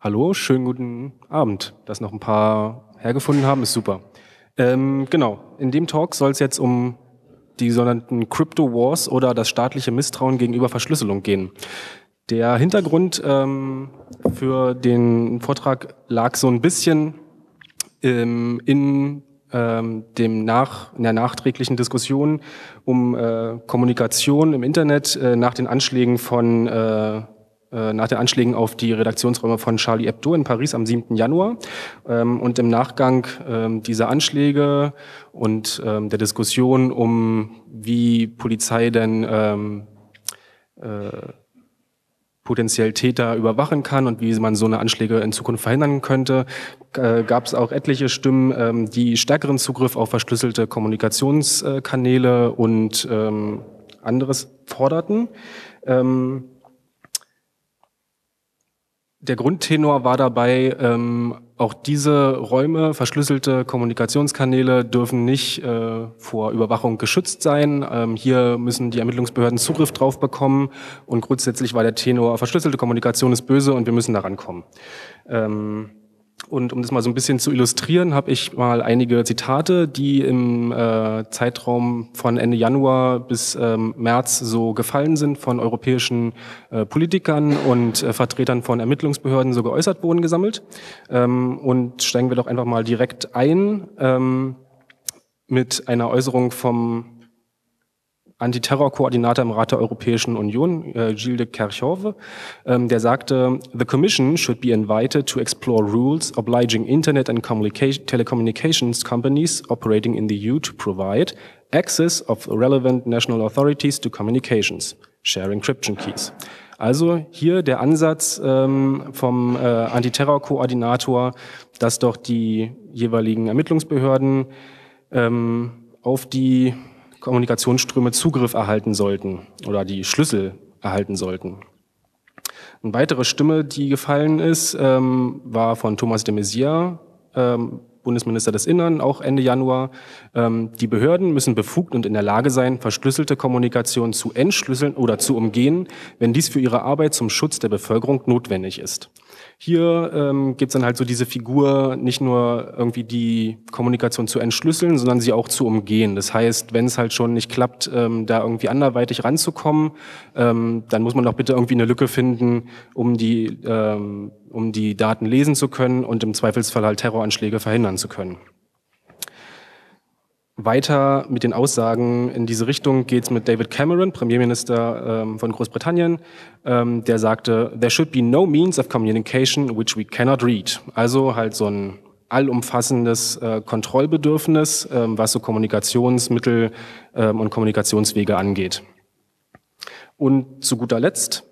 Hallo, schönen guten Abend. Dass noch ein paar hergefunden haben, ist super. Ähm, genau, in dem Talk soll es jetzt um die sogenannten Crypto Wars oder das staatliche Misstrauen gegenüber Verschlüsselung gehen. Der Hintergrund ähm, für den Vortrag lag so ein bisschen ähm, in ähm, dem nach, in der nachträglichen Diskussion um äh, Kommunikation im Internet äh, nach den Anschlägen von äh, nach den Anschlägen auf die Redaktionsräume von Charlie Hebdo in Paris am 7. Januar. Ähm, und im Nachgang ähm, dieser Anschläge und ähm, der Diskussion um, wie Polizei denn äh, potenziell Täter überwachen kann und wie man so eine Anschläge in Zukunft verhindern könnte, äh, gab es auch etliche Stimmen, die stärkeren Zugriff auf verschlüsselte Kommunikationskanäle und anderes forderten. Der Grundtenor war dabei, ähm, auch diese Räume, verschlüsselte Kommunikationskanäle dürfen nicht äh, vor Überwachung geschützt sein. Ähm, hier müssen die Ermittlungsbehörden Zugriff drauf bekommen und grundsätzlich war der Tenor, verschlüsselte Kommunikation ist böse und wir müssen daran kommen. Ähm, und um das mal so ein bisschen zu illustrieren, habe ich mal einige Zitate, die im äh, Zeitraum von Ende Januar bis ähm, März so gefallen sind von europäischen äh, Politikern und äh, Vertretern von Ermittlungsbehörden so geäußert wurden, gesammelt. Ähm, und steigen wir doch einfach mal direkt ein ähm, mit einer Äußerung vom Antiterrorkoordinator im Rat der Europäischen Union, äh, Gilles de Kerchove, ähm, der sagte, The Commission should be invited to explore rules obliging Internet and telecommunications companies operating in the EU to provide access of relevant national authorities to communications, sharing encryption keys. Also hier der Ansatz ähm, vom äh, Antiterrorkoordinator, dass doch die jeweiligen Ermittlungsbehörden ähm, auf die Kommunikationsströme Zugriff erhalten sollten oder die Schlüssel erhalten sollten. Eine weitere Stimme, die gefallen ist, ähm, war von Thomas de Maizière, ähm, Bundesminister des Innern, auch Ende Januar. Ähm, die Behörden müssen befugt und in der Lage sein, verschlüsselte Kommunikation zu entschlüsseln oder zu umgehen, wenn dies für ihre Arbeit zum Schutz der Bevölkerung notwendig ist. Hier ähm, gibt es dann halt so diese Figur, nicht nur irgendwie die Kommunikation zu entschlüsseln, sondern sie auch zu umgehen. Das heißt, wenn es halt schon nicht klappt, ähm, da irgendwie anderweitig ranzukommen, ähm, dann muss man doch bitte irgendwie eine Lücke finden, um die, ähm, um die Daten lesen zu können und im Zweifelsfall halt Terroranschläge verhindern zu können. Weiter mit den Aussagen in diese Richtung geht's mit David Cameron, Premierminister ähm, von Großbritannien, ähm, der sagte, there should be no means of communication which we cannot read. Also halt so ein allumfassendes äh, Kontrollbedürfnis, ähm, was so Kommunikationsmittel ähm, und Kommunikationswege angeht. Und zu guter Letzt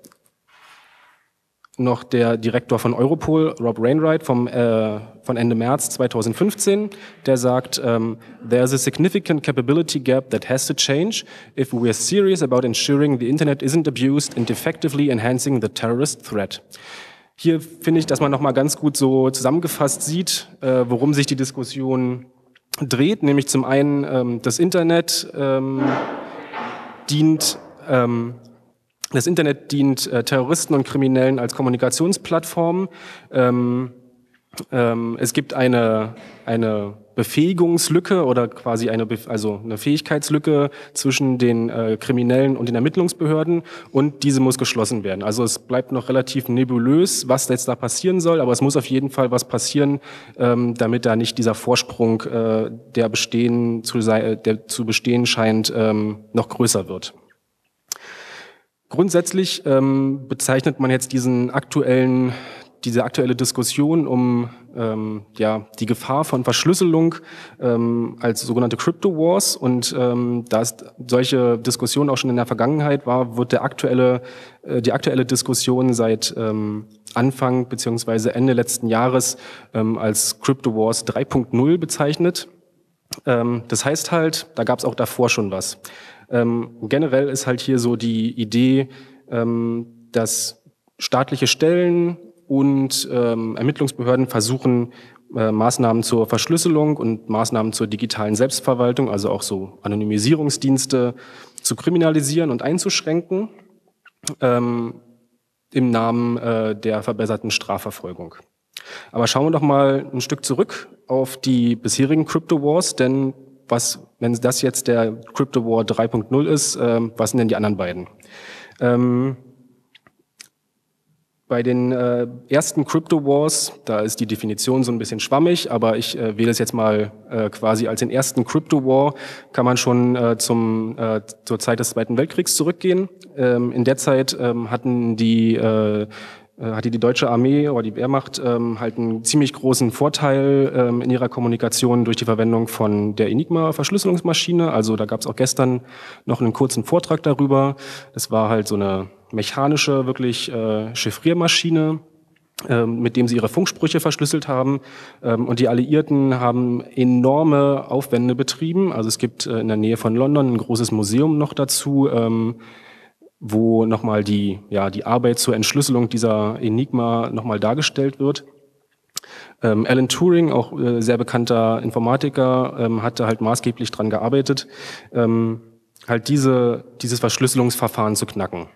noch der Direktor von Europol, Rob Rainwright, vom, äh, von Ende März 2015, der sagt, um, ähm, there's a significant capability gap that has to change if we are serious about ensuring the Internet isn't abused and effectively enhancing the terrorist threat. Hier finde ich, dass man nochmal ganz gut so zusammengefasst sieht, äh, worum sich die Diskussion dreht, nämlich zum einen ähm, das Internet ähm, dient ähm, das Internet dient äh, Terroristen und Kriminellen als Kommunikationsplattform. Ähm, ähm, es gibt eine, eine Befähigungslücke oder quasi eine, also eine Fähigkeitslücke zwischen den äh, Kriminellen und den Ermittlungsbehörden und diese muss geschlossen werden. Also es bleibt noch relativ nebulös, was jetzt da passieren soll, aber es muss auf jeden Fall was passieren, ähm, damit da nicht dieser Vorsprung, äh, der bestehen zu, sei, der zu bestehen scheint, ähm, noch größer wird. Grundsätzlich ähm, bezeichnet man jetzt diesen aktuellen, diese aktuelle Diskussion um ähm, ja, die Gefahr von Verschlüsselung ähm, als sogenannte Crypto Wars. Und ähm, da es solche Diskussionen auch schon in der Vergangenheit war, wird der aktuelle, äh, die aktuelle Diskussion seit ähm, Anfang beziehungsweise Ende letzten Jahres ähm, als Crypto Wars 3.0 bezeichnet. Ähm, das heißt halt, da gab es auch davor schon was. Ähm, generell ist halt hier so die Idee, ähm, dass staatliche Stellen und ähm, Ermittlungsbehörden versuchen, äh, Maßnahmen zur Verschlüsselung und Maßnahmen zur digitalen Selbstverwaltung, also auch so Anonymisierungsdienste, zu kriminalisieren und einzuschränken. Ähm, im Namen äh, der verbesserten Strafverfolgung. Aber schauen wir doch mal ein Stück zurück auf die bisherigen Crypto Wars, denn was, wenn das jetzt der Crypto War 3.0 ist, äh, was sind denn die anderen beiden? Ähm, bei den äh, ersten Crypto Wars, da ist die Definition so ein bisschen schwammig, aber ich äh, wähle es jetzt mal äh, quasi als den ersten Crypto War, kann man schon äh, zum, äh, zur Zeit des Zweiten Weltkriegs zurückgehen. Ähm, in der Zeit ähm, hatten die äh, hatte die deutsche Armee oder die Wehrmacht ähm, halt einen ziemlich großen Vorteil ähm, in ihrer Kommunikation durch die Verwendung von der Enigma-Verschlüsselungsmaschine. Also da gab es auch gestern noch einen kurzen Vortrag darüber. Das war halt so eine mechanische, wirklich äh, Chiffriermaschine, ähm, mit dem sie ihre Funksprüche verschlüsselt haben. Ähm, und die Alliierten haben enorme Aufwände betrieben. Also es gibt äh, in der Nähe von London ein großes Museum noch dazu, ähm, wo nochmal die, ja, die Arbeit zur Entschlüsselung dieser Enigma nochmal dargestellt wird. Ähm, Alan Turing, auch äh, sehr bekannter Informatiker, ähm, hatte halt maßgeblich dran gearbeitet, ähm, halt diese, dieses Verschlüsselungsverfahren zu knacken.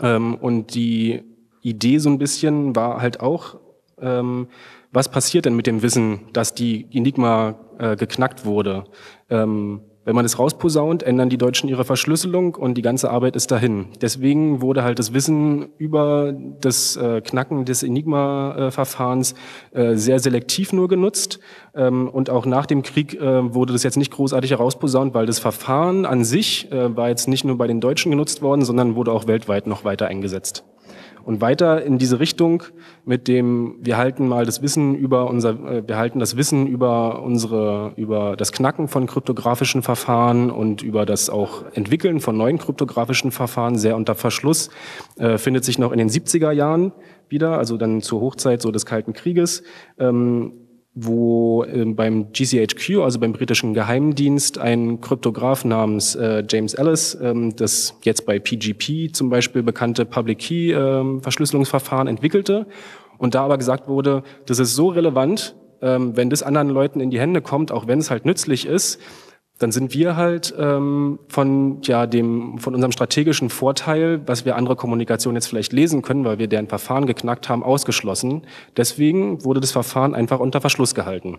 Ähm, und die Idee so ein bisschen war halt auch, ähm, was passiert denn mit dem Wissen, dass die Enigma äh, geknackt wurde? Ähm, wenn man es rausposaunt, ändern die Deutschen ihre Verschlüsselung und die ganze Arbeit ist dahin. Deswegen wurde halt das Wissen über das äh, Knacken des Enigma-Verfahrens äh, sehr selektiv nur genutzt. Ähm, und auch nach dem Krieg äh, wurde das jetzt nicht großartig herausposaunt, weil das Verfahren an sich war jetzt nicht nur bei den Deutschen genutzt worden, sondern wurde auch weltweit noch weiter eingesetzt. Und weiter in diese Richtung mit dem, wir halten mal das Wissen über unser, äh, wir halten das Wissen über unsere, über das Knacken von kryptografischen Verfahren und über das auch Entwickeln von neuen kryptografischen Verfahren sehr unter Verschluss, äh, findet sich noch in den 70er Jahren wieder, also dann zur Hochzeit so des Kalten Krieges. Ähm, wo äh, beim GCHQ, also beim britischen Geheimdienst, ein Kryptograph namens äh, James Ellis, ähm, das jetzt bei PGP zum Beispiel bekannte Public Key ähm, Verschlüsselungsverfahren entwickelte. Und da aber gesagt wurde, das ist so relevant, ähm, wenn das anderen Leuten in die Hände kommt, auch wenn es halt nützlich ist, dann sind wir halt ähm, von ja dem von unserem strategischen Vorteil, was wir andere Kommunikation jetzt vielleicht lesen können, weil wir deren Verfahren geknackt haben, ausgeschlossen. Deswegen wurde das Verfahren einfach unter Verschluss gehalten.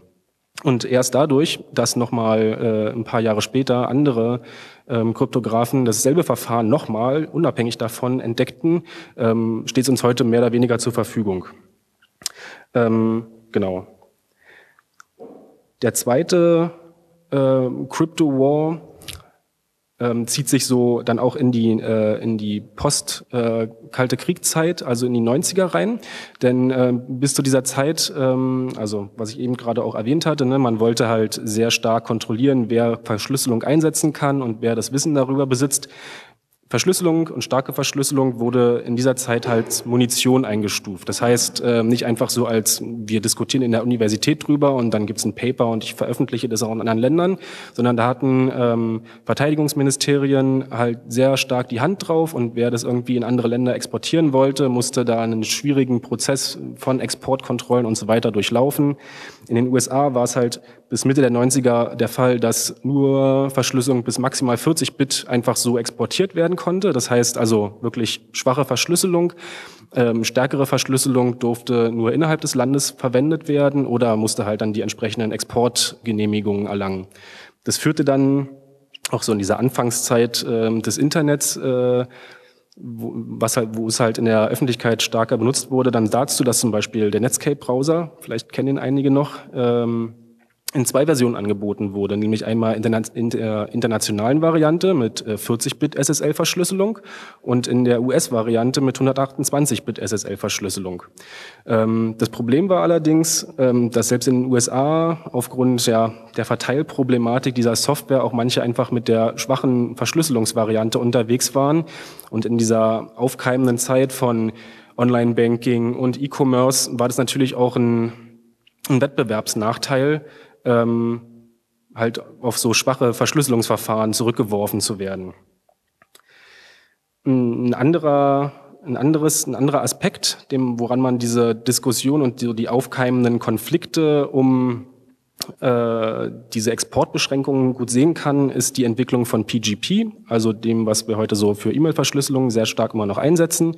Und erst dadurch, dass nochmal äh, ein paar Jahre später andere ähm, Kryptografen dasselbe Verfahren nochmal unabhängig davon entdeckten, ähm, steht es uns heute mehr oder weniger zur Verfügung. Ähm, genau. Der zweite äh, Crypto War ähm, zieht sich so dann auch in die, äh, in die Post-Kalte äh, Kriegzeit, also in die 90er rein. Denn äh, bis zu dieser Zeit, ähm, also was ich eben gerade auch erwähnt hatte, ne, man wollte halt sehr stark kontrollieren, wer Verschlüsselung einsetzen kann und wer das Wissen darüber besitzt. Verschlüsselung und starke Verschlüsselung wurde in dieser Zeit halt Munition eingestuft. Das heißt, äh, nicht einfach so als wir diskutieren in der Universität drüber und dann gibt's ein Paper und ich veröffentliche das auch in anderen Ländern, sondern da hatten ähm, Verteidigungsministerien halt sehr stark die Hand drauf und wer das irgendwie in andere Länder exportieren wollte, musste da einen schwierigen Prozess von Exportkontrollen und so weiter durchlaufen. In den USA war es halt bis Mitte der 90er der Fall, dass nur Verschlüsselung bis maximal 40 Bit einfach so exportiert werden konnte. Das heißt also wirklich schwache Verschlüsselung. Ähm, stärkere Verschlüsselung durfte nur innerhalb des Landes verwendet werden oder musste halt dann die entsprechenden Exportgenehmigungen erlangen. Das führte dann auch so in dieser Anfangszeit äh, des Internets äh, wo, was halt, wo es halt in der Öffentlichkeit stärker benutzt wurde, dann dazu, dass zum Beispiel der Netscape-Browser, vielleicht kennen ihn einige noch, ähm, in zwei Versionen angeboten wurde, nämlich einmal in der internationalen Variante mit 40-Bit äh, SSL-Verschlüsselung und in der US-Variante mit 128-Bit SSL-Verschlüsselung. Ähm, das Problem war allerdings, ähm, dass selbst in den USA aufgrund der Verteilproblematik dieser Software auch manche einfach mit der schwachen Verschlüsselungsvariante unterwegs waren und in dieser aufkeimenden Zeit von Online-Banking und E-Commerce war das natürlich auch ein, ein Wettbewerbsnachteil, ähm, halt auf so schwache Verschlüsselungsverfahren zurückgeworfen zu werden. Ein anderer, ein anderes, ein anderer Aspekt, dem, woran man diese Diskussion und die, die aufkeimenden Konflikte um äh, diese Exportbeschränkungen gut sehen kann, ist die Entwicklung von PGP, also dem, was wir heute so für E-Mail-Verschlüsselung sehr stark immer noch einsetzen.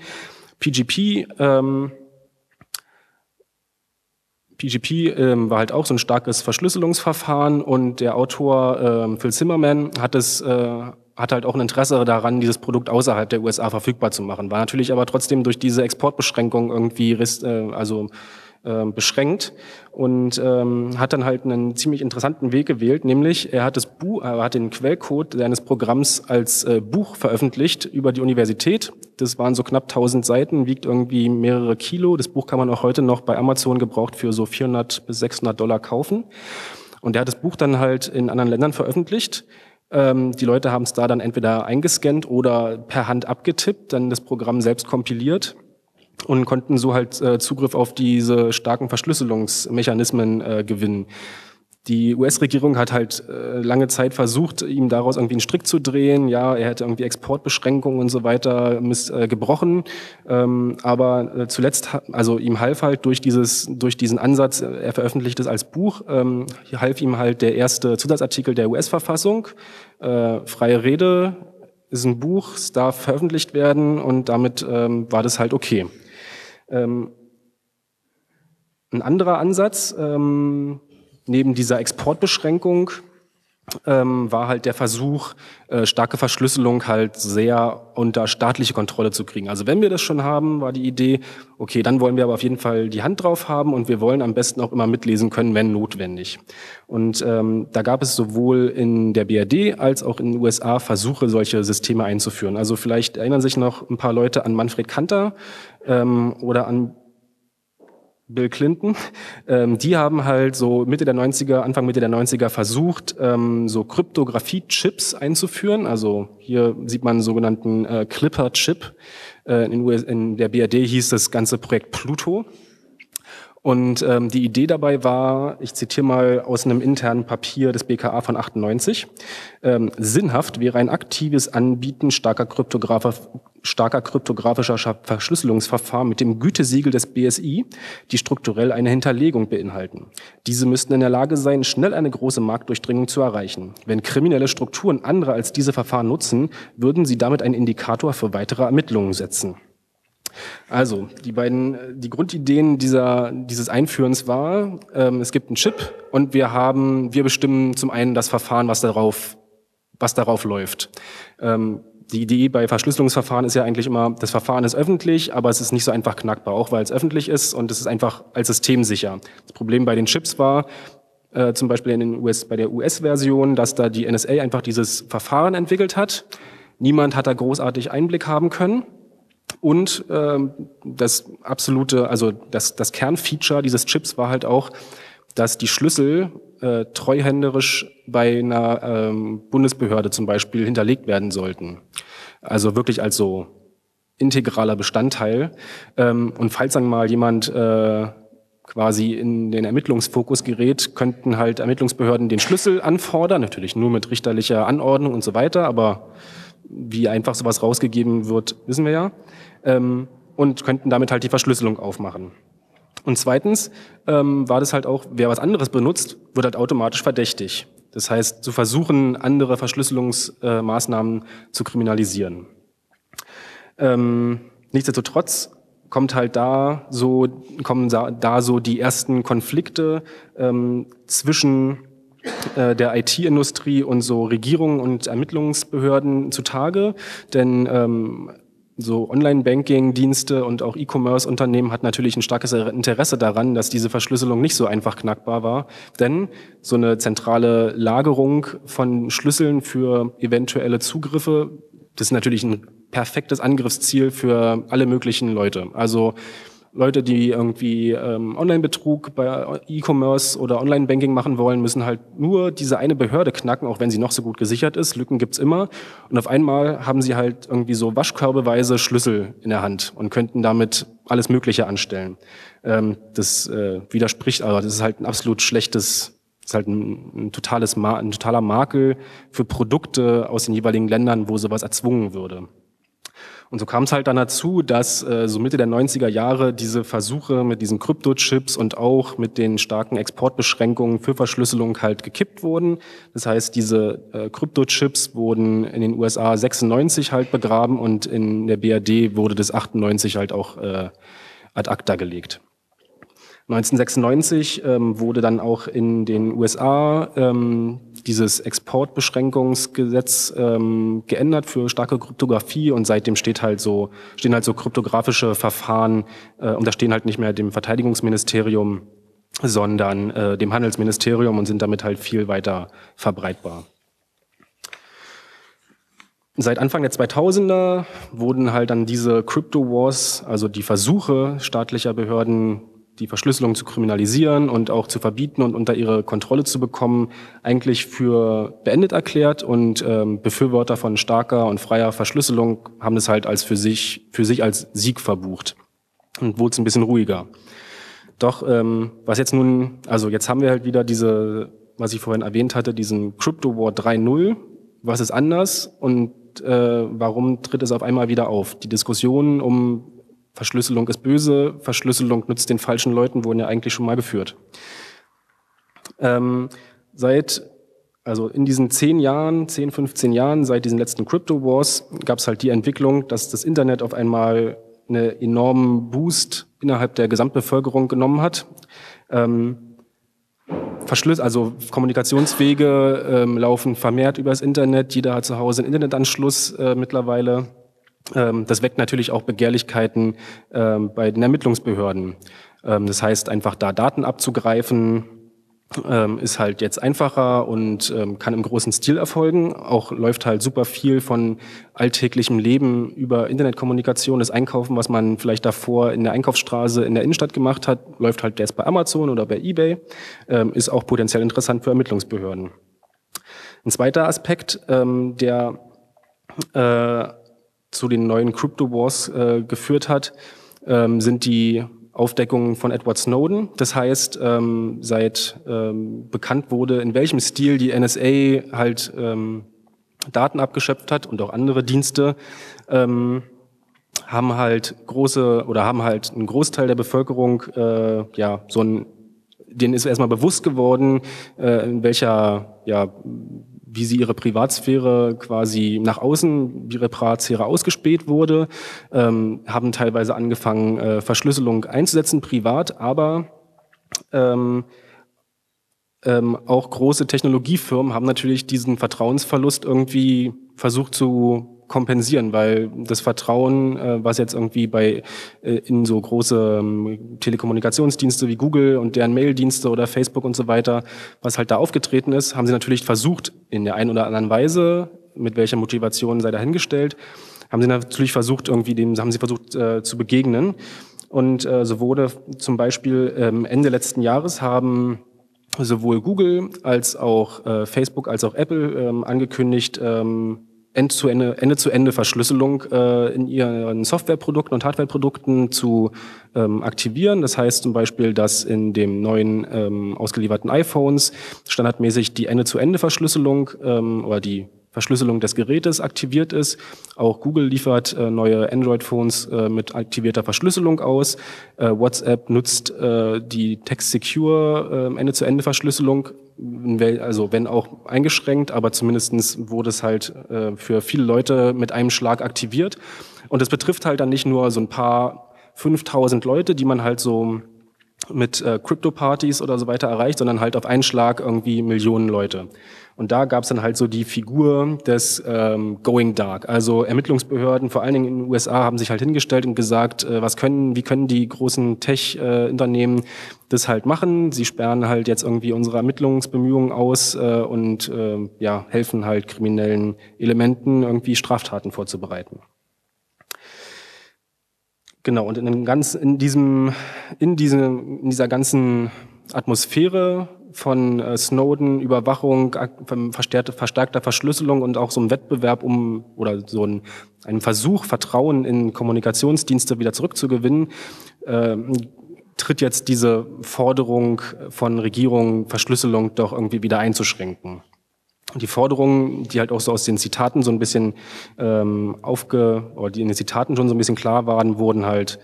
PGP ähm, PGP ähm, war halt auch so ein starkes Verschlüsselungsverfahren und der Autor ähm, Phil Zimmerman hat es äh, hat halt auch ein Interesse daran, dieses Produkt außerhalb der USA verfügbar zu machen. War natürlich aber trotzdem durch diese Exportbeschränkung irgendwie äh, also äh, beschränkt und ähm, hat dann halt einen ziemlich interessanten Weg gewählt, nämlich er hat das Buch, er hat den Quellcode seines Programms als äh, Buch veröffentlicht über die Universität. Das waren so knapp 1000 Seiten, wiegt irgendwie mehrere Kilo. Das Buch kann man auch heute noch bei Amazon gebraucht für so 400 bis 600 Dollar kaufen. Und er hat das Buch dann halt in anderen Ländern veröffentlicht. Ähm, die Leute haben es da dann entweder eingescannt oder per Hand abgetippt, dann das Programm selbst kompiliert und konnten so halt äh, Zugriff auf diese starken Verschlüsselungsmechanismen äh, gewinnen. Die US-Regierung hat halt äh, lange Zeit versucht, ihm daraus irgendwie einen Strick zu drehen. Ja, er hätte irgendwie Exportbeschränkungen und so weiter miss, äh, gebrochen. Ähm, aber äh, zuletzt, also ihm half halt durch dieses, durch diesen Ansatz, äh, er veröffentlicht es als Buch, ähm, half ihm halt der erste Zusatzartikel der US-Verfassung. Äh, freie Rede ist ein Buch, es darf veröffentlicht werden und damit ähm, war das halt okay. Ähm, ein anderer Ansatz, ähm, neben dieser Exportbeschränkung, ähm, war halt der Versuch, äh, starke Verschlüsselung halt sehr unter staatliche Kontrolle zu kriegen. Also wenn wir das schon haben, war die Idee, okay, dann wollen wir aber auf jeden Fall die Hand drauf haben und wir wollen am besten auch immer mitlesen können, wenn notwendig. Und ähm, da gab es sowohl in der BRD als auch in den USA Versuche, solche Systeme einzuführen. Also vielleicht erinnern sich noch ein paar Leute an Manfred Kanter ähm, oder an Bill Clinton, ähm, die haben halt so Mitte der 90er, Anfang Mitte der 90er versucht, ähm, so Kryptographie-Chips einzuführen. Also hier sieht man einen sogenannten äh, Clipper-Chip. Äh, in, in der BRD hieß das ganze Projekt Pluto. Und ähm, die Idee dabei war, ich zitiere mal aus einem internen Papier des BKA von 98, ähm, sinnhaft wäre ein aktives Anbieten starker, starker kryptografischer Verschlüsselungsverfahren mit dem Gütesiegel des BSI, die strukturell eine Hinterlegung beinhalten. Diese müssten in der Lage sein, schnell eine große Marktdurchdringung zu erreichen. Wenn kriminelle Strukturen andere als diese Verfahren nutzen, würden sie damit einen Indikator für weitere Ermittlungen setzen. Also, die beiden, die Grundideen dieser, dieses Einführens war, ähm, es gibt einen Chip und wir haben, wir bestimmen zum einen das Verfahren, was darauf, was darauf läuft. Ähm, die Idee bei Verschlüsselungsverfahren ist ja eigentlich immer, das Verfahren ist öffentlich, aber es ist nicht so einfach knackbar, auch weil es öffentlich ist und es ist einfach als System sicher. Das Problem bei den Chips war, äh, zum Beispiel in den US, bei der US-Version, dass da die NSA einfach dieses Verfahren entwickelt hat. Niemand hat da großartig Einblick haben können. Und ähm, das absolute, also das, das Kernfeature dieses Chips war halt auch, dass die Schlüssel äh, treuhänderisch bei einer ähm, Bundesbehörde zum Beispiel hinterlegt werden sollten. Also wirklich als so integraler Bestandteil. Ähm, und falls dann mal jemand äh, quasi in den Ermittlungsfokus gerät, könnten halt Ermittlungsbehörden den Schlüssel anfordern, natürlich nur mit richterlicher Anordnung und so weiter, aber wie einfach sowas rausgegeben wird, wissen wir ja, ähm, und könnten damit halt die Verschlüsselung aufmachen. Und zweitens ähm, war das halt auch, wer was anderes benutzt, wird halt automatisch verdächtig. Das heißt, zu versuchen, andere Verschlüsselungsmaßnahmen äh, zu kriminalisieren. Ähm, nichtsdestotrotz kommt halt da so, kommen da so die ersten Konflikte ähm, zwischen äh, der IT-Industrie und so Regierungen und Ermittlungsbehörden zutage, denn ähm, so Online-Banking-Dienste und auch E-Commerce-Unternehmen hat natürlich ein starkes Interesse daran, dass diese Verschlüsselung nicht so einfach knackbar war. Denn so eine zentrale Lagerung von Schlüsseln für eventuelle Zugriffe, das ist natürlich ein perfektes Angriffsziel für alle möglichen Leute. Also Leute, die irgendwie ähm, Online-Betrug bei E-Commerce oder Online-Banking machen wollen, müssen halt nur diese eine Behörde knacken, auch wenn sie noch so gut gesichert ist. Lücken gibt's immer. Und auf einmal haben sie halt irgendwie so waschkörbeweise Schlüssel in der Hand und könnten damit alles Mögliche anstellen. Ähm, das äh, widerspricht, aber das ist halt ein absolut schlechtes, ist halt ein, ein, totales, ein totaler Makel für Produkte aus den jeweiligen Ländern, wo sowas erzwungen würde. Und so kam es halt dann dazu, dass äh, so Mitte der 90er Jahre diese Versuche mit diesen Kryptochips und auch mit den starken Exportbeschränkungen für Verschlüsselung halt gekippt wurden. Das heißt, diese äh, Kryptochips wurden in den USA 96 halt begraben und in der BRD wurde das 98 halt auch äh, ad acta gelegt. 1996 ähm, wurde dann auch in den USA ähm, dieses Exportbeschränkungsgesetz ähm, geändert für starke Kryptographie und seitdem steht halt so, stehen halt so kryptografische Verfahren äh, und da stehen halt nicht mehr dem Verteidigungsministerium, sondern äh, dem Handelsministerium und sind damit halt viel weiter verbreitbar. Seit Anfang der 2000er wurden halt dann diese Crypto Wars, also die Versuche staatlicher Behörden, die Verschlüsselung zu kriminalisieren und auch zu verbieten und unter ihre Kontrolle zu bekommen, eigentlich für beendet erklärt und ähm, Befürworter von starker und freier Verschlüsselung haben es halt als für sich, für sich als Sieg verbucht und wurde es ein bisschen ruhiger. Doch ähm, was jetzt nun, also jetzt haben wir halt wieder diese, was ich vorhin erwähnt hatte, diesen Crypto War 3.0. Was ist anders und äh, warum tritt es auf einmal wieder auf? Die Diskussion um Verschlüsselung ist böse, Verschlüsselung nützt den falschen Leuten, wurden ja eigentlich schon mal geführt. Ähm, seit, also in diesen zehn Jahren, zehn, 15 Jahren, seit diesen letzten Crypto Wars, gab es halt die Entwicklung, dass das Internet auf einmal einen enormen Boost innerhalb der Gesamtbevölkerung genommen hat. Ähm, Verschlüss also Kommunikationswege ähm, laufen vermehrt übers Internet. Jeder hat zu Hause einen Internetanschluss äh, mittlerweile. Ähm, das weckt natürlich auch Begehrlichkeiten ähm, bei den Ermittlungsbehörden. Ähm, das heißt, einfach da Daten abzugreifen, ist halt jetzt einfacher und kann im großen Stil erfolgen. Auch läuft halt super viel von alltäglichem Leben über Internetkommunikation, das Einkaufen, was man vielleicht davor in der Einkaufsstraße in der Innenstadt gemacht hat, läuft halt jetzt bei Amazon oder bei eBay, ist auch potenziell interessant für Ermittlungsbehörden. Ein zweiter Aspekt, der äh, zu den neuen Crypto Wars äh, geführt hat, ähm, sind die Aufdeckungen von Edward Snowden. Das heißt, ähm, seit ähm, bekannt wurde, in welchem Stil die NSA halt ähm, Daten abgeschöpft hat und auch andere Dienste, ähm, haben halt große oder haben halt einen Großteil der Bevölkerung äh, ja so ein denen ist erstmal bewusst geworden, äh, in welcher ja wie sie ihre Privatsphäre quasi nach außen, wie ihre Privatsphäre ausgespäht wurde, ähm, haben teilweise angefangen, äh, Verschlüsselung einzusetzen, privat, aber ähm, ähm, auch große Technologiefirmen haben natürlich diesen Vertrauensverlust irgendwie versucht zu kompensieren, weil das Vertrauen, äh, was jetzt irgendwie bei äh, in so große ähm, Telekommunikationsdienste wie Google und deren Maildienste oder Facebook und so weiter, was halt da aufgetreten ist, haben sie natürlich versucht, in der einen oder anderen Weise, mit welcher Motivation sei dahingestellt, haben sie natürlich versucht, irgendwie dem, haben sie versucht äh, zu begegnen. Und äh, so wurde zum Beispiel ähm, Ende letzten Jahres haben sowohl Google als auch äh, Facebook als auch Apple ähm, angekündigt, ähm, End-zu-Ende, Ende-zu-Ende Verschlüsselung äh, in ihren Softwareprodukten und Hardwareprodukten zu ähm, aktivieren. Das heißt zum Beispiel, dass in dem neuen ähm, ausgelieferten iPhones standardmäßig die Ende-zu-Ende Verschlüsselung ähm, oder die Verschlüsselung des Gerätes aktiviert ist. Auch Google liefert äh, neue Android-Phones äh, mit aktivierter Verschlüsselung aus. Äh, WhatsApp nutzt äh, die Text-Secure äh, Ende-zu-Ende-Verschlüsselung, also wenn auch eingeschränkt, aber zumindestens wurde es halt äh, für viele Leute mit einem Schlag aktiviert. Und es betrifft halt dann nicht nur so ein paar 5000 Leute, die man halt so mit äh, Crypto-Partys oder so weiter erreicht, sondern halt auf einen Schlag irgendwie Millionen Leute. Und da gab es dann halt so die Figur des ähm, Going Dark. Also Ermittlungsbehörden, vor allen Dingen in den USA, haben sich halt hingestellt und gesagt, äh, was können, wie können die großen Tech-Unternehmen äh, das halt machen? Sie sperren halt jetzt irgendwie unsere Ermittlungsbemühungen aus äh, und äh, ja, helfen halt kriminellen Elementen irgendwie Straftaten vorzubereiten. Genau, und in, dem ganz, in, diesem, in, diesem, in dieser ganzen Atmosphäre von äh, Snowden, Überwachung, verstärkte, verstärkter Verschlüsselung und auch so ein Wettbewerb um oder so ein, ein Versuch, Vertrauen in Kommunikationsdienste wieder zurückzugewinnen, äh, tritt jetzt diese Forderung von Regierungen, Verschlüsselung doch irgendwie wieder einzuschränken. Die Forderungen, die halt auch so aus den Zitaten so ein bisschen ähm, aufge, oder die in den Zitaten schon so ein bisschen klar waren, wurden halt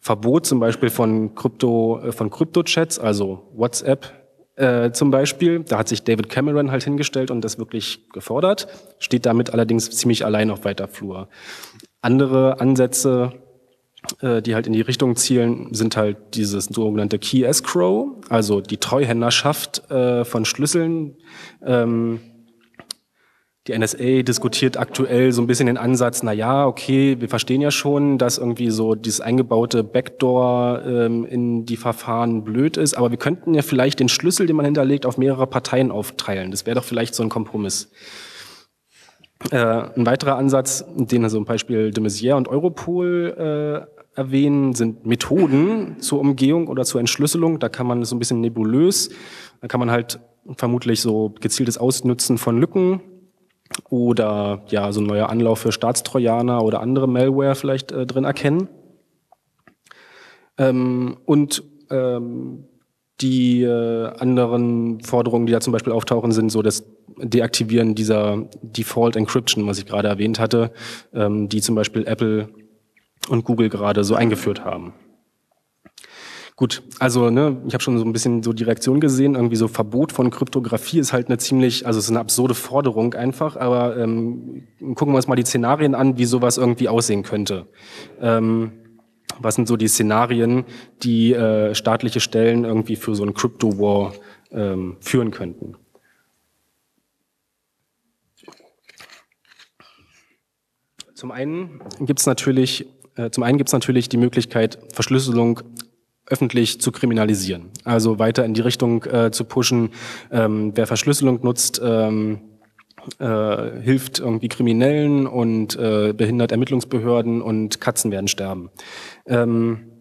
Verbot zum Beispiel von Krypto, äh, von Kryptochats, also WhatsApp äh, zum Beispiel. Da hat sich David Cameron halt hingestellt und das wirklich gefordert, steht damit allerdings ziemlich allein auf weiter Flur. Andere Ansätze, die halt in die Richtung zielen, sind halt dieses sogenannte Key Escrow, also die Treuhänderschaft äh, von Schlüsseln. Ähm, die NSA diskutiert aktuell so ein bisschen den Ansatz, na ja, okay, wir verstehen ja schon, dass irgendwie so dieses eingebaute Backdoor ähm, in die Verfahren blöd ist, aber wir könnten ja vielleicht den Schlüssel, den man hinterlegt, auf mehrere Parteien aufteilen. Das wäre doch vielleicht so ein Kompromiss. Äh, ein weiterer Ansatz, den also zum Beispiel de Maizière und Europol äh, erwähnen, sind Methoden zur Umgehung oder zur Entschlüsselung. Da kann man so ein bisschen nebulös, da kann man halt vermutlich so gezieltes Ausnutzen von Lücken oder ja so ein neuer Anlauf für Staatstrojaner oder andere Malware vielleicht äh, drin erkennen. Ähm, und ähm, die äh, anderen Forderungen, die da zum Beispiel auftauchen, sind so das Deaktivieren dieser Default Encryption, was ich gerade erwähnt hatte, ähm, die zum Beispiel Apple und Google gerade so eingeführt haben. Gut, also ne, ich habe schon so ein bisschen so die Reaktion gesehen, irgendwie so Verbot von Kryptographie ist halt eine ziemlich, also es ist eine absurde Forderung einfach, aber ähm, gucken wir uns mal die Szenarien an, wie sowas irgendwie aussehen könnte. Ähm, was sind so die Szenarien, die äh, staatliche Stellen irgendwie für so einen Crypto-War ähm, führen könnten? Zum einen gibt es natürlich, äh, zum einen gibt es natürlich die Möglichkeit, Verschlüsselung öffentlich zu kriminalisieren. Also weiter in die Richtung äh, zu pushen, ähm, wer Verschlüsselung nutzt, ähm, äh, hilft irgendwie Kriminellen und äh, behindert Ermittlungsbehörden und Katzen werden sterben. Ähm,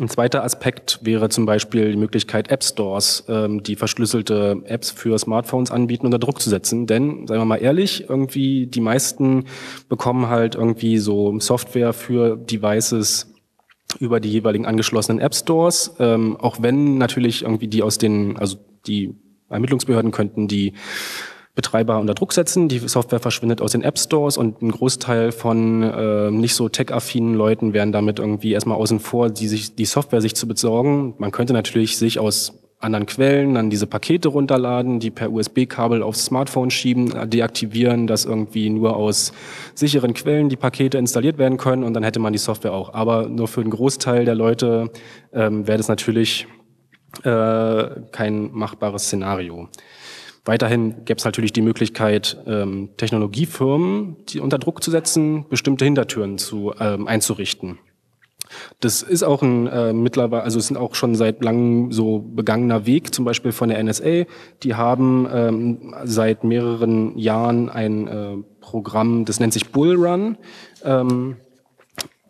ein zweiter Aspekt wäre zum Beispiel die Möglichkeit, App Stores, ähm, die verschlüsselte Apps für Smartphones anbieten, unter Druck zu setzen. Denn, seien wir mal ehrlich, irgendwie die meisten bekommen halt irgendwie so Software für Devices über die jeweiligen angeschlossenen App Stores, ähm, auch wenn natürlich irgendwie die aus den, also die Ermittlungsbehörden könnten die Betreiber unter Druck setzen. Die Software verschwindet aus den App Stores und ein Großteil von äh, nicht so tech-affinen Leuten wären damit irgendwie erstmal außen vor, die sich die Software sich zu besorgen. Man könnte natürlich sich aus anderen Quellen dann diese Pakete runterladen, die per USB-Kabel aufs Smartphone schieben, deaktivieren, dass irgendwie nur aus sicheren Quellen die Pakete installiert werden können und dann hätte man die Software auch. Aber nur für einen Großteil der Leute ähm, wäre das natürlich äh, kein machbares Szenario. Weiterhin gäbe es natürlich die Möglichkeit, ähm, Technologiefirmen die unter Druck zu setzen, bestimmte Hintertüren zu, ähm, einzurichten. Das ist auch ein äh, mittlerweile, also es sind auch schon seit langem so begangener Weg, zum Beispiel von der NSA. Die haben ähm, seit mehreren Jahren ein äh, Programm, das nennt sich Bullrun. Ähm,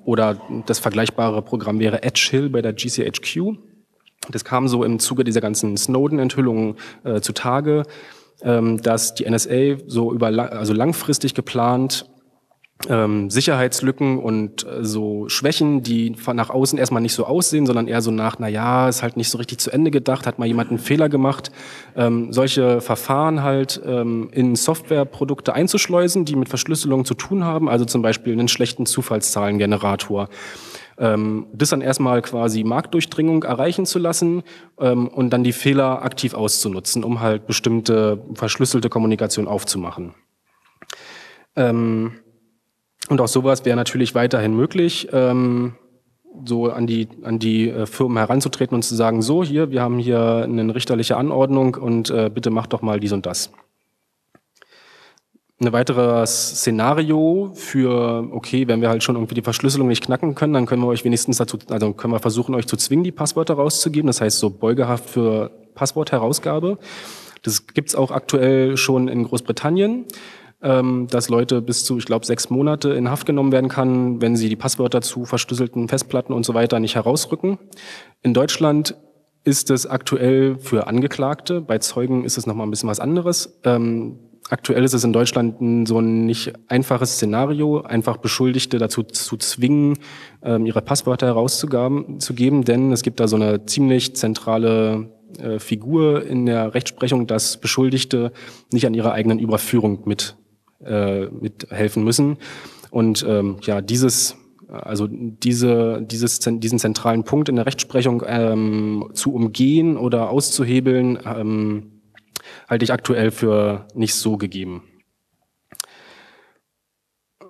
oder das vergleichbare Programm wäre Edge Hill bei der GCHQ. Das kam so im Zuge dieser ganzen Snowden-Enthüllungen äh, zutage, ähm, dass die NSA so über also langfristig geplant ähm, Sicherheitslücken und äh, so Schwächen, die von nach außen erstmal nicht so aussehen, sondern eher so nach, na ja, ist halt nicht so richtig zu Ende gedacht, hat mal jemand einen Fehler gemacht, ähm, solche Verfahren halt ähm, in Softwareprodukte einzuschleusen, die mit Verschlüsselung zu tun haben, also zum Beispiel einen schlechten Zufallszahlengenerator das dann erstmal quasi Marktdurchdringung erreichen zu lassen ähm, und dann die Fehler aktiv auszunutzen, um halt bestimmte verschlüsselte Kommunikation aufzumachen. Ähm, und auch sowas wäre natürlich weiterhin möglich, ähm, so an die, an die äh, Firmen heranzutreten und zu sagen, so hier, wir haben hier eine richterliche Anordnung und äh, bitte macht doch mal dies und das. Ein weiteres Szenario für, okay, wenn wir halt schon irgendwie die Verschlüsselung nicht knacken können, dann können wir euch wenigstens dazu, also können wir versuchen, euch zu zwingen, die Passwörter rauszugeben. Das heißt so beugehaft für Passwortherausgabe. Das gibt's auch aktuell schon in Großbritannien, ähm, dass Leute bis zu, ich glaube, sechs Monate in Haft genommen werden kann, wenn sie die Passwörter zu verschlüsselten Festplatten und so weiter nicht herausrücken. In Deutschland ist es aktuell für Angeklagte. Bei Zeugen ist es nochmal ein bisschen was anderes. Ähm, Aktuell ist es in Deutschland so ein nicht einfaches Szenario, einfach Beschuldigte dazu zu zwingen, ähm, ihre Passwörter herauszugeben, denn es gibt da so eine ziemlich zentrale äh, Figur in der Rechtsprechung, dass Beschuldigte nicht an ihrer eigenen Überführung mit äh, mithelfen müssen. Und ähm, ja, dieses also diese, dieses, diesen zentralen Punkt in der Rechtsprechung ähm, zu umgehen oder auszuhebeln, ähm, halte ich aktuell für nicht so gegeben.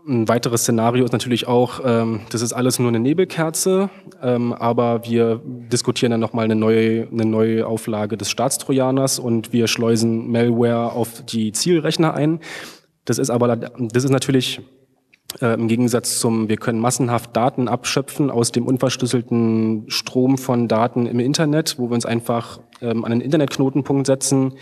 Ein weiteres Szenario ist natürlich auch, ähm, das ist alles nur eine Nebelkerze, ähm, aber wir diskutieren dann nochmal eine neue, eine neue Auflage des Staatstrojaners und wir schleusen Malware auf die Zielrechner ein. Das ist aber, das ist natürlich äh, Im Gegensatz zum, wir können massenhaft Daten abschöpfen aus dem unverschlüsselten Strom von Daten im Internet, wo wir uns einfach ähm, an einen Internetknotenpunkt setzen,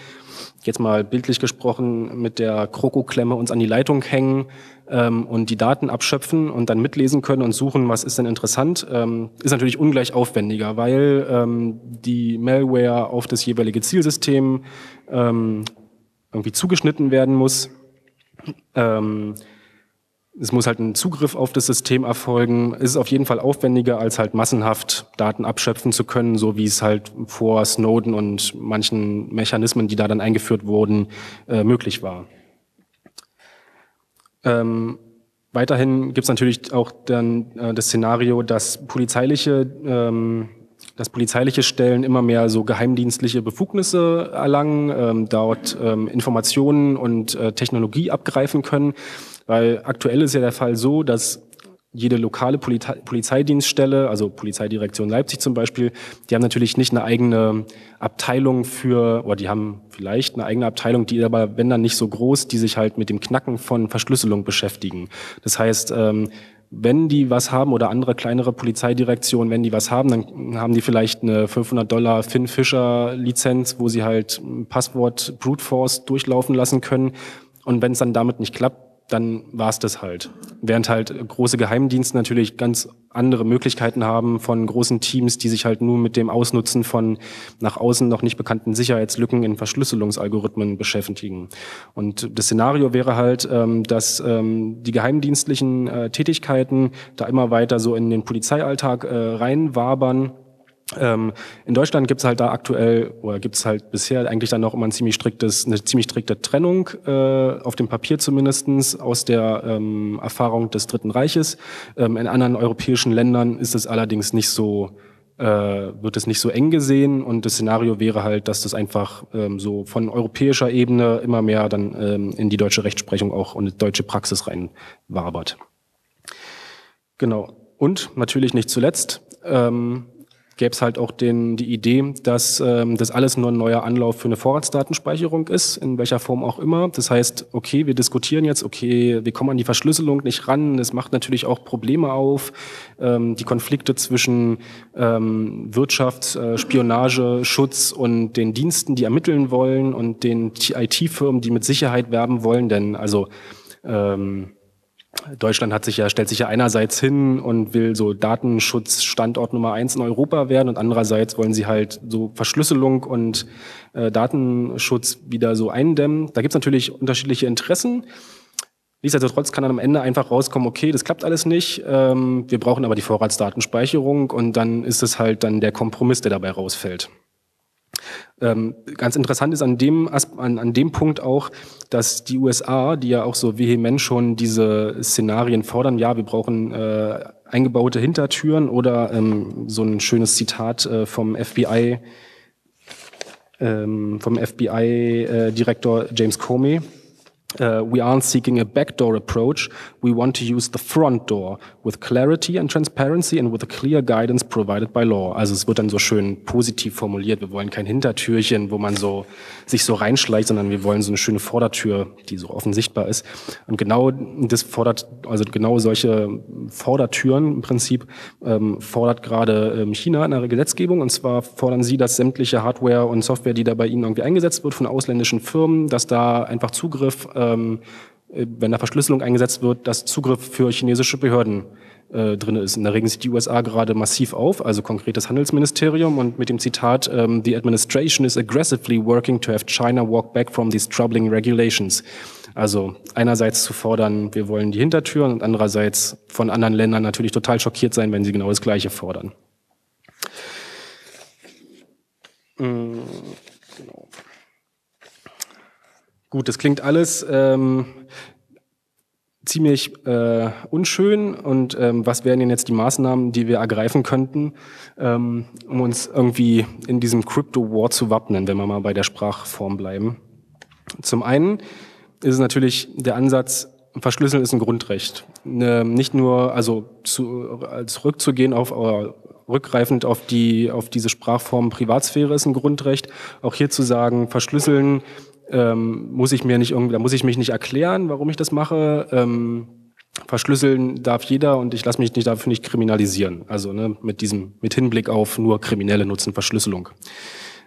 jetzt mal bildlich gesprochen mit der Krokoklemme uns an die Leitung hängen ähm, und die Daten abschöpfen und dann mitlesen können und suchen, was ist denn interessant, ähm, ist natürlich ungleich aufwendiger, weil ähm, die Malware auf das jeweilige Zielsystem ähm, irgendwie zugeschnitten werden muss. Ähm, es muss halt ein Zugriff auf das System erfolgen. Es ist auf jeden Fall aufwendiger, als halt massenhaft Daten abschöpfen zu können, so wie es halt vor Snowden und manchen Mechanismen, die da dann eingeführt wurden, äh, möglich war. Ähm, weiterhin gibt es natürlich auch dann äh, das Szenario, dass polizeiliche ähm, dass polizeiliche Stellen immer mehr so geheimdienstliche Befugnisse erlangen, ähm, dort ähm, Informationen und äh, Technologie abgreifen können. Weil aktuell ist ja der Fall so, dass jede lokale Polizeidienststelle, also Polizeidirektion Leipzig zum Beispiel, die haben natürlich nicht eine eigene Abteilung für, oder die haben vielleicht eine eigene Abteilung, die aber, wenn dann nicht so groß, die sich halt mit dem Knacken von Verschlüsselung beschäftigen. Das heißt, ähm, wenn die was haben oder andere kleinere Polizeidirektionen, wenn die was haben, dann haben die vielleicht eine 500 Dollar Finn Fischer Lizenz, wo sie halt Passwort Brute Force durchlaufen lassen können. Und wenn es dann damit nicht klappt, dann war es das halt. Während halt große Geheimdienste natürlich ganz andere Möglichkeiten haben von großen Teams, die sich halt nur mit dem Ausnutzen von nach außen noch nicht bekannten Sicherheitslücken in Verschlüsselungsalgorithmen beschäftigen. Und das Szenario wäre halt, ähm, dass ähm, die geheimdienstlichen äh, Tätigkeiten da immer weiter so in den Polizeialltag äh, reinwabern ähm, in Deutschland gibt es halt da aktuell, oder gibt es halt bisher eigentlich dann noch immer ein ziemlich striktes, eine ziemlich strikte Trennung, äh, auf dem Papier zumindestens aus der ähm, Erfahrung des Dritten Reiches. Ähm, in anderen europäischen Ländern ist es allerdings nicht so, äh, wird es nicht so eng gesehen und das Szenario wäre halt, dass das einfach ähm, so von europäischer Ebene immer mehr dann ähm, in die deutsche Rechtsprechung auch und deutsche Praxis reinwabert. Genau. Und natürlich nicht zuletzt, ähm, gäbe es halt auch den, die Idee, dass ähm, das alles nur ein neuer Anlauf für eine Vorratsdatenspeicherung ist, in welcher Form auch immer. Das heißt, okay, wir diskutieren jetzt, okay, wir kommen an die Verschlüsselung nicht ran. Das macht natürlich auch Probleme auf. Ähm, die Konflikte zwischen ähm, Wirtschaft, äh, Spionage, Schutz und den Diensten, die ermitteln wollen und den IT-Firmen, die mit Sicherheit werben wollen. Denn also ähm, Deutschland hat sich ja, stellt sich ja einerseits hin und will so Datenschutzstandort Nummer eins in Europa werden und andererseits wollen sie halt so Verschlüsselung und äh, Datenschutz wieder so eindämmen. Da gibt's natürlich unterschiedliche Interessen. Nichtsdestotrotz kann dann am Ende einfach rauskommen, okay, das klappt alles nicht, ähm, wir brauchen aber die Vorratsdatenspeicherung und dann ist es halt dann der Kompromiss, der dabei rausfällt. Ähm, ganz interessant ist an dem, an, an dem Punkt auch, dass die USA, die ja auch so vehement schon diese Szenarien fordern, ja, wir brauchen äh, eingebaute Hintertüren oder ähm, so ein schönes Zitat äh, vom FBI, ähm, vom FBI-Direktor äh, James Comey, Uh, we aren't seeking a backdoor approach. We want to use the front door with clarity and transparency and with a clear guidance provided by law. Also es wird dann so schön positiv formuliert. Wir wollen kein Hintertürchen, wo man so sich so reinschleicht, sondern wir wollen so eine schöne Vordertür, die so offen sichtbar ist. Und genau das fordert, also genau solche Vordertüren im Prinzip ähm, fordert gerade ähm, China in der Gesetzgebung. Und zwar fordern sie, dass sämtliche Hardware und Software, die da bei ihnen irgendwie eingesetzt wird von ausländischen Firmen, dass da einfach Zugriff ähm, äh, wenn da Verschlüsselung eingesetzt wird, dass Zugriff für chinesische Behörden äh, drin ist. Und da regen sich die USA gerade massiv auf, also konkret das Handelsministerium und mit dem Zitat, ähm, The administration is aggressively working to have China walk back from these troubling regulations. Also einerseits zu fordern, wir wollen die Hintertüren und andererseits von anderen Ländern natürlich total schockiert sein, wenn sie genau das Gleiche fordern. Mm, genau. Gut, das klingt alles ähm, ziemlich äh, unschön. Und ähm, was wären denn jetzt die Maßnahmen, die wir ergreifen könnten, ähm, um uns irgendwie in diesem Crypto-War zu wappnen, wenn wir mal bei der Sprachform bleiben? Zum einen ist es natürlich der Ansatz, Verschlüsseln ist ein Grundrecht. Ne, nicht nur, also zu, als rückzugehen auf, äh, rückgreifend auf die, auf diese Sprachform Privatsphäre ist ein Grundrecht. Auch hier zu sagen, verschlüsseln ähm, muss ich mir nicht irgendwie, da muss ich mich nicht erklären, warum ich das mache. Ähm, verschlüsseln darf jeder und ich lasse mich nicht dafür nicht kriminalisieren. Also ne, mit diesem, mit Hinblick auf nur Kriminelle nutzen Verschlüsselung.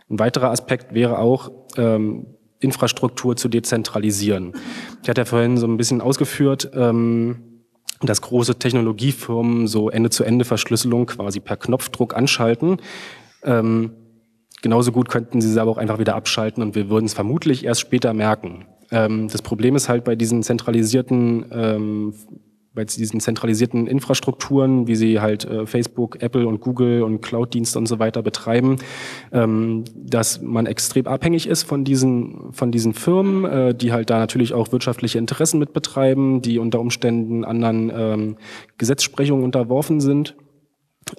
Ein weiterer Aspekt wäre auch, ähm, Infrastruktur zu dezentralisieren. Ich hatte ja vorhin so ein bisschen ausgeführt, ähm, dass große Technologiefirmen so Ende-zu-Ende-Verschlüsselung quasi per Knopfdruck anschalten. Ähm, Genauso gut könnten sie es aber auch einfach wieder abschalten und wir würden es vermutlich erst später merken. Ähm, das Problem ist halt bei diesen zentralisierten, ähm, bei diesen zentralisierten Infrastrukturen, wie sie halt äh, Facebook, Apple und Google und Cloud-Dienste und so weiter betreiben, ähm, dass man extrem abhängig ist von diesen, von diesen Firmen, äh, die halt da natürlich auch wirtschaftliche Interessen mit betreiben, die unter Umständen anderen ähm, Gesetzesprechungen unterworfen sind.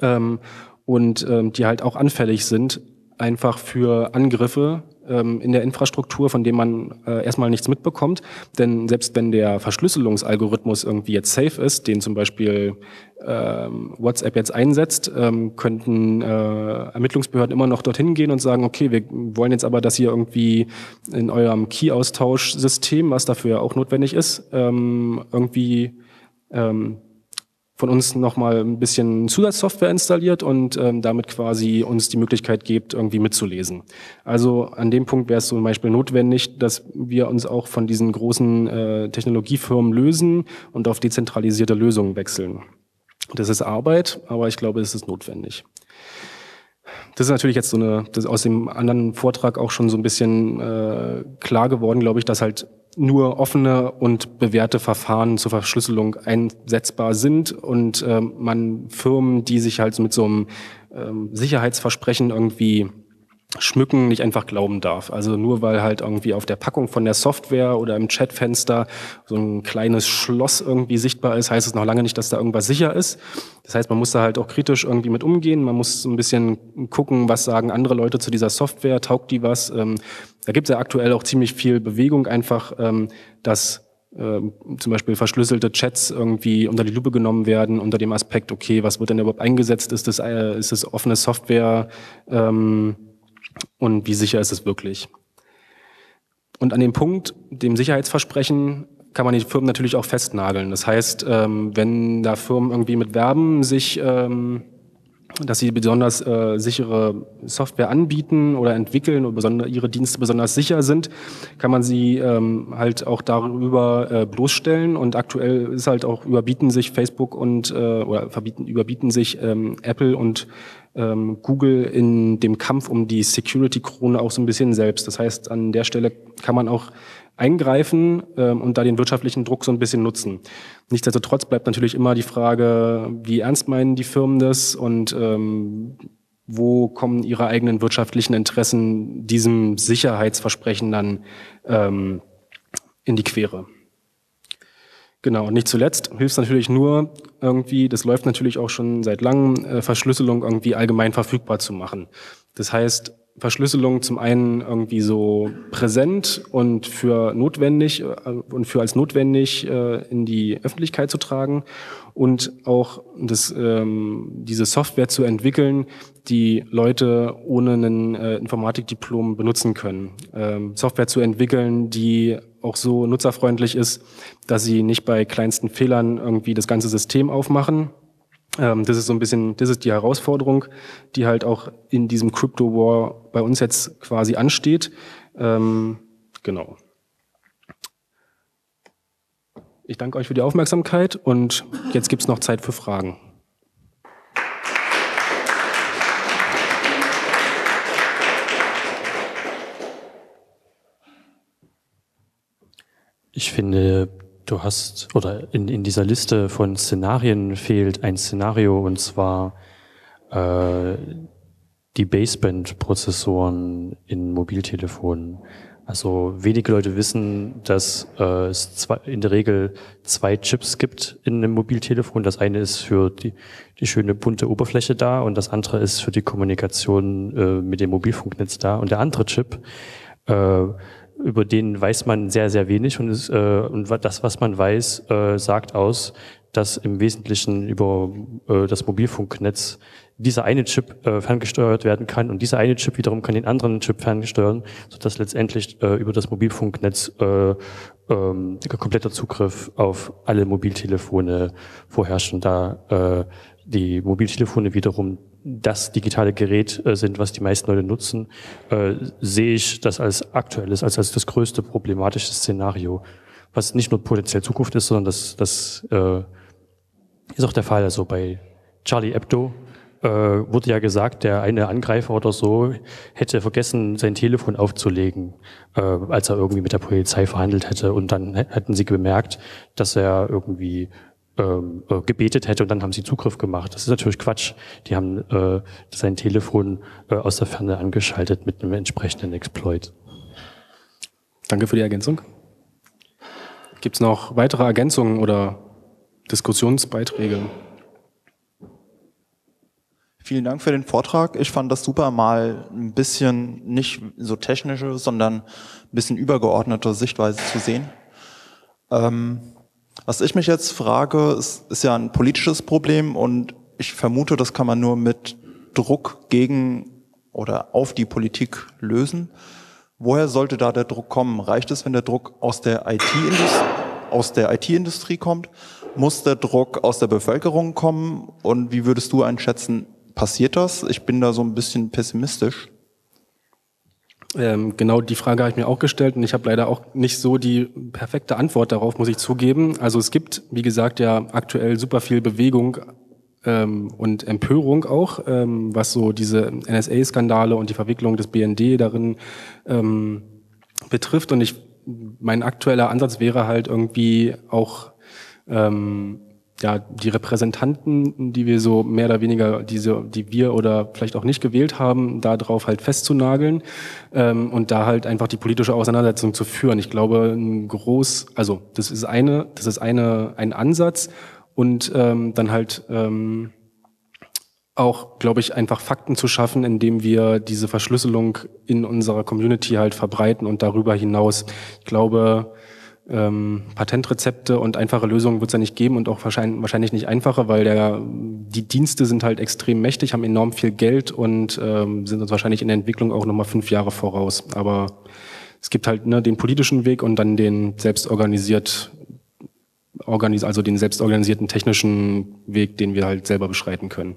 Ähm, und ähm, die halt auch anfällig sind einfach für Angriffe ähm, in der Infrastruktur, von denen man äh, erstmal nichts mitbekommt. Denn selbst wenn der Verschlüsselungsalgorithmus irgendwie jetzt safe ist, den zum Beispiel ähm, WhatsApp jetzt einsetzt, ähm, könnten äh, Ermittlungsbehörden immer noch dorthin gehen und sagen, okay, wir wollen jetzt aber, dass ihr irgendwie in eurem Key-Austauschsystem, was dafür ja auch notwendig ist, ähm, irgendwie ähm, von uns nochmal ein bisschen Zusatzsoftware installiert und ähm, damit quasi uns die Möglichkeit gibt, irgendwie mitzulesen. Also an dem Punkt wäre es zum Beispiel notwendig, dass wir uns auch von diesen großen äh, Technologiefirmen lösen und auf dezentralisierte Lösungen wechseln. Das ist Arbeit, aber ich glaube, es ist notwendig. Das ist natürlich jetzt so eine, das ist aus dem anderen Vortrag auch schon so ein bisschen äh, klar geworden, glaube ich, dass halt nur offene und bewährte Verfahren zur Verschlüsselung einsetzbar sind und äh, man Firmen, die sich halt mit so einem ähm, Sicherheitsversprechen irgendwie schmücken, nicht einfach glauben darf. Also nur weil halt irgendwie auf der Packung von der Software oder im Chatfenster so ein kleines Schloss irgendwie sichtbar ist, heißt es noch lange nicht, dass da irgendwas sicher ist. Das heißt, man muss da halt auch kritisch irgendwie mit umgehen. Man muss ein bisschen gucken, was sagen andere Leute zu dieser Software, taugt die was. Ähm, da gibt es ja aktuell auch ziemlich viel Bewegung, einfach, ähm, dass ähm, zum Beispiel verschlüsselte Chats irgendwie unter die Lupe genommen werden, unter dem Aspekt, okay, was wird denn überhaupt eingesetzt? Ist das, äh, ist das offene Software ähm, und wie sicher ist es wirklich? Und an dem Punkt, dem Sicherheitsversprechen, kann man die Firmen natürlich auch festnageln. Das heißt, ähm, wenn da Firmen irgendwie mit werben, sich ähm, dass sie besonders äh, sichere Software anbieten oder entwickeln und besonders, ihre Dienste besonders sicher sind, kann man sie ähm, halt auch darüber äh, bloßstellen. Und aktuell ist halt auch überbieten sich Facebook und äh, oder verbieten, überbieten sich ähm, Apple und ähm, Google in dem Kampf um die Security-Krone auch so ein bisschen selbst. Das heißt, an der Stelle kann man auch eingreifen ähm, und da den wirtschaftlichen Druck so ein bisschen nutzen. Nichtsdestotrotz bleibt natürlich immer die Frage, wie ernst meinen die Firmen das und ähm, wo kommen ihre eigenen wirtschaftlichen Interessen diesem Sicherheitsversprechen dann ähm, in die Quere. Genau, und nicht zuletzt hilft es natürlich nur irgendwie, das läuft natürlich auch schon seit langem, äh, Verschlüsselung irgendwie allgemein verfügbar zu machen. Das heißt, Verschlüsselung zum einen irgendwie so präsent und für notwendig äh, und für als notwendig äh, in die Öffentlichkeit zu tragen und auch das, ähm, diese Software zu entwickeln, die Leute ohne ein äh, Informatikdiplom benutzen können. Ähm, Software zu entwickeln, die auch so nutzerfreundlich ist, dass sie nicht bei kleinsten Fehlern irgendwie das ganze System aufmachen, das ist so ein bisschen, das ist die Herausforderung, die halt auch in diesem Crypto War bei uns jetzt quasi ansteht. Ähm, genau. Ich danke euch für die Aufmerksamkeit und jetzt gibt es noch Zeit für Fragen. Ich finde, Du hast, oder in, in dieser Liste von Szenarien fehlt ein Szenario und zwar äh, die Baseband-Prozessoren in Mobiltelefonen. Also wenige Leute wissen, dass äh, es zwei, in der Regel zwei Chips gibt in einem Mobiltelefon. Das eine ist für die, die schöne bunte Oberfläche da und das andere ist für die Kommunikation äh, mit dem Mobilfunknetz da. Und der andere Chip, äh, über den weiß man sehr, sehr wenig und, ist, äh, und das, was man weiß, äh, sagt aus, dass im Wesentlichen über äh, das Mobilfunknetz dieser eine Chip äh, ferngesteuert werden kann und dieser eine Chip wiederum kann den anderen Chip ferngesteuern, sodass letztendlich äh, über das Mobilfunknetz äh, ähm, kompletter Zugriff auf alle Mobiltelefone vorherrscht und da äh, die Mobiltelefone wiederum das digitale Gerät äh, sind, was die meisten Leute nutzen, äh, sehe ich das als aktuelles, als, als das größte problematische Szenario, was nicht nur potenziell Zukunft ist, sondern das, das äh, ist auch der Fall. Also bei Charlie Hebdo äh, wurde ja gesagt, der eine Angreifer oder so hätte vergessen, sein Telefon aufzulegen, äh, als er irgendwie mit der Polizei verhandelt hätte. Und dann hätten sie bemerkt, dass er irgendwie äh, gebetet hätte und dann haben sie Zugriff gemacht. Das ist natürlich Quatsch. Die haben äh, sein Telefon äh, aus der Ferne angeschaltet mit einem entsprechenden Exploit. Danke für die Ergänzung. Gibt es noch weitere Ergänzungen oder Diskussionsbeiträge? Vielen Dank für den Vortrag. Ich fand das super, mal ein bisschen nicht so technische, sondern ein bisschen übergeordnete Sichtweise zu sehen. Ähm, was ich mich jetzt frage, ist, ist ja ein politisches Problem und ich vermute, das kann man nur mit Druck gegen oder auf die Politik lösen. Woher sollte da der Druck kommen? Reicht es, wenn der Druck aus der IT-Industrie aus der IT-Industrie kommt? Muss der Druck aus der Bevölkerung kommen? Und wie würdest du einschätzen, Passiert das? Ich bin da so ein bisschen pessimistisch. Ähm, genau die Frage habe ich mir auch gestellt und ich habe leider auch nicht so die perfekte Antwort darauf, muss ich zugeben. Also es gibt, wie gesagt, ja aktuell super viel Bewegung ähm, und Empörung auch, ähm, was so diese NSA-Skandale und die Verwicklung des BND darin ähm, betrifft. Und ich, mein aktueller Ansatz wäre halt irgendwie auch ähm, ja, die Repräsentanten, die wir so mehr oder weniger, diese, die wir oder vielleicht auch nicht gewählt haben, da drauf halt festzunageln ähm, und da halt einfach die politische Auseinandersetzung zu führen. Ich glaube, ein groß, also das ist eine, das ist eine, ein Ansatz und ähm, dann halt ähm, auch, glaube ich, einfach Fakten zu schaffen, indem wir diese Verschlüsselung in unserer Community halt verbreiten und darüber hinaus. Ich glaube, ähm, Patentrezepte und einfache Lösungen wird es ja nicht geben und auch wahrscheinlich, wahrscheinlich nicht einfacher, weil der, die Dienste sind halt extrem mächtig, haben enorm viel Geld und ähm, sind uns wahrscheinlich in der Entwicklung auch nochmal fünf Jahre voraus. Aber es gibt halt ne, den politischen Weg und dann den selbstorganisiert, organis also den selbstorganisierten technischen Weg, den wir halt selber beschreiten können.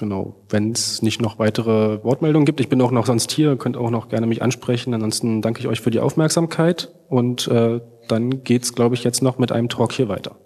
Genau, wenn es nicht noch weitere Wortmeldungen gibt, ich bin auch noch sonst hier, könnt auch noch gerne mich ansprechen. Ansonsten danke ich euch für die Aufmerksamkeit und äh, dann geht's, glaube ich, jetzt noch mit einem Talk hier weiter.